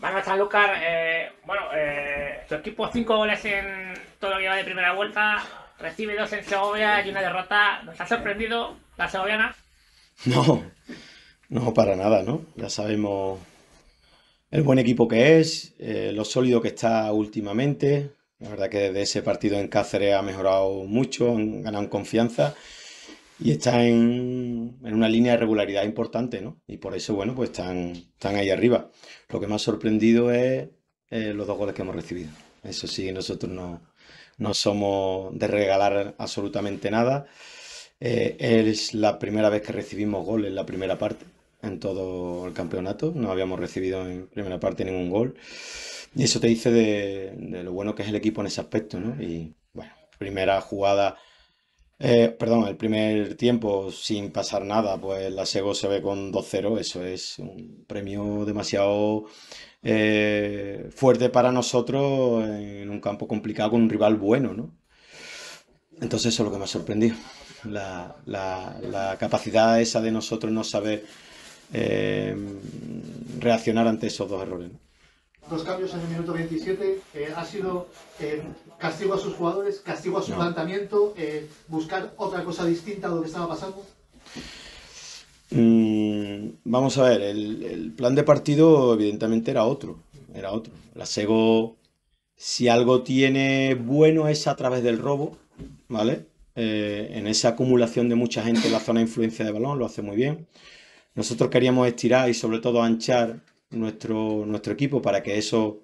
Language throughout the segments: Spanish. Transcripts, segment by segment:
Manuel Sanlúcar, eh, bueno, eh, su equipo cinco goles en todo lo que va de primera vuelta, recibe dos en Segovia y una derrota. ¿Nos ha sorprendido la segoviana? No, no para nada, ¿no? Ya sabemos el buen equipo que es, eh, lo sólido que está últimamente. La verdad que desde ese partido en Cáceres ha mejorado mucho, han ganado confianza y está en, una línea de regularidad importante, ¿no? Y por eso, bueno, pues están, están ahí arriba. Lo que me ha sorprendido es eh, los dos goles que hemos recibido. Eso sí, nosotros no, no somos de regalar absolutamente nada. Eh, es la primera vez que recibimos gol en la primera parte, en todo el campeonato. No habíamos recibido en primera parte ningún gol. Y eso te dice de, de lo bueno que es el equipo en ese aspecto, ¿no? Y bueno, primera jugada eh, perdón, el primer tiempo sin pasar nada, pues la Sego se ve con 2-0, eso es un premio demasiado eh, fuerte para nosotros en un campo complicado con un rival bueno, ¿no? Entonces eso es lo que me ha sorprendido, la, capacidad esa de nosotros no saber eh, reaccionar ante esos dos errores. Dos cambios en el minuto 27. Eh, ha sido eh, castigo a sus jugadores, castigo a su planteamiento, eh, buscar otra cosa distinta a lo que estaba pasando. Mm, vamos a ver, el, plan de partido evidentemente era otro, era otro. La Sego, si algo tiene bueno es a través del robo, ¿vale? en esa acumulación de mucha gente en la zona de influencia de balón, lo hace muy bien. Nosotros queríamos estirar y sobre todo anchar nuestro, nuestro equipo para que eso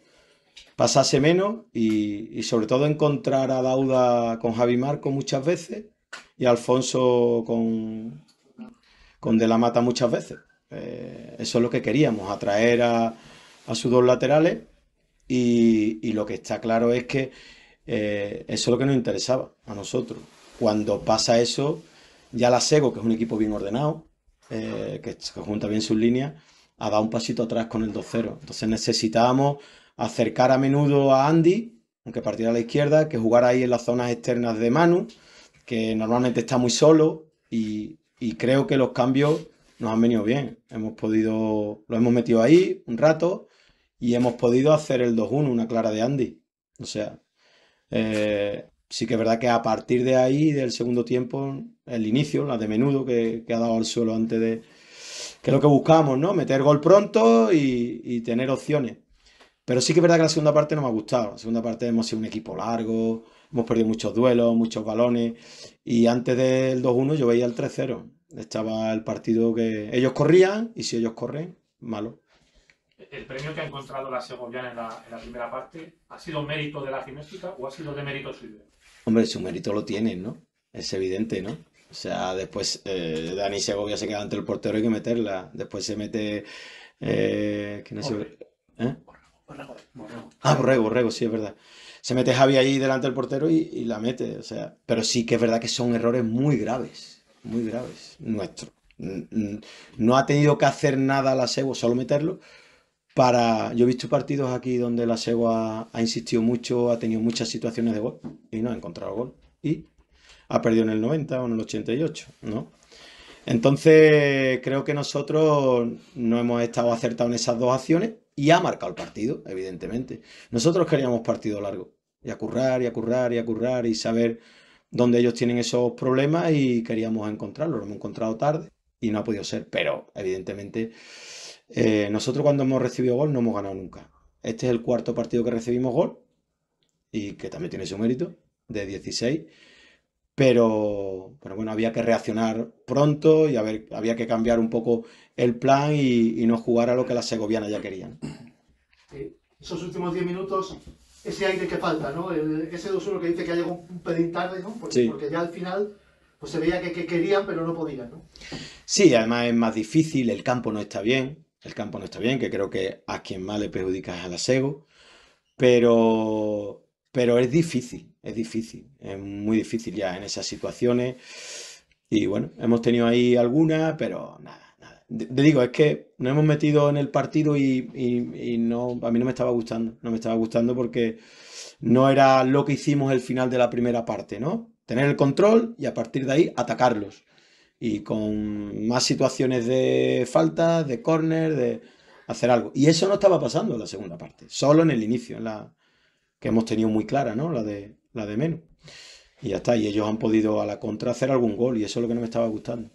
pasase menos y, sobre todo encontrar a Dauda con Javi Marco muchas veces y Alfonso con, con De la Mata muchas veces. Eh, eso es lo que queríamos, atraer a, sus dos laterales y, lo que está claro es que eh, eso es lo que nos interesaba a nosotros. Cuando pasa eso, ya la Sego, que es un equipo bien ordenado, eh, que, que junta bien sus líneas, ha dado un pasito atrás con el 2-0. Entonces necesitábamos acercar a menudo a Andy, aunque partiera a la izquierda, que jugara ahí en las zonas externas de Manu, que normalmente está muy solo y, creo que los cambios nos han venido bien. Hemos podido, lo hemos metido ahí un rato y hemos podido hacer el 2-1, una clara de Andy. O sea, eh, sí que es verdad que a partir de ahí, del segundo tiempo, el inicio, la de menudo que ha dado al suelo antes de, que es lo que buscamos, ¿no? Meter gol pronto y, tener opciones. Pero sí que es verdad que la segunda parte no me ha gustado. La segunda parte hemos sido un equipo largo, hemos perdido muchos duelos, muchos balones. Y antes del 2-1 yo veía el 3-0. Estaba el partido que ellos corrían y si ellos corren, malo. ¿El premio que ha encontrado la Segoviana en la, primera parte ha sido mérito de la gimnástica o ha sido de mérito suyo? Hombre, su mérito lo tienen, ¿no? Es evidente, ¿no? O sea, después eh, Dani Segovia se queda ante el portero, hay que meterla. Después se mete. Eh, ¿Quién es? ¿Eh? Ah, Borrego, Borrego, sí, es verdad. Se mete Javi ahí delante del portero y, la mete. O sea, pero sí que es verdad que son errores muy graves. Muy graves. Nuestro. No ha tenido que hacer nada la Sego, solo meterlo. Para. Yo he visto partidos aquí donde la Sego ha, ha insistido mucho, ha tenido muchas situaciones de gol y no ha encontrado gol. Y ha perdido en el 90 o en el 88, ¿no? Entonces, creo que nosotros no hemos estado acertados en esas dos acciones y ha marcado el partido, evidentemente. Nosotros queríamos partido largo y a currar y a currar y a currar y saber dónde ellos tienen esos problemas y queríamos encontrarlo. Lo hemos encontrado tarde y no ha podido ser, pero evidentemente eh, nosotros cuando hemos recibido gol no hemos ganado nunca. Este es el cuarto partido que recibimos gol y que también tiene su mérito, de 16 pero, bueno, había que reaccionar pronto y había que cambiar un poco el plan y, no jugar a lo que las segovianas ya querían. esos últimos 10 minutos, ese aire que falta, ¿no? ese 2-1 que dice que ha llegado un pelín tarde, ¿no? Porque, ya al final pues se veía que, querían, pero no podían, ¿no? Sí, además es más difícil, el campo no está bien, el campo no está bien, que creo que a quien más le perjudica es a la Sego, pero, pero es difícil, es difícil, es muy difícil ya en esas situaciones. Y bueno, hemos tenido ahí algunas, pero nada, nada. Te digo, es que nos hemos metido en el partido y, no, a mí no me estaba gustando, no me estaba gustando porque no era lo que hicimos el final de la primera parte, ¿no? Tener el control y a partir de ahí atacarlos. Y con más situaciones de falta, de córner, de... hacer algo. Y eso no estaba pasando en la segunda parte, solo en el inicio, en la que hemos tenido muy clara, ¿no? La de, la de menos. Y ya está, y ellos han podido a la contra hacer algún gol, y eso es lo que no me estaba gustando.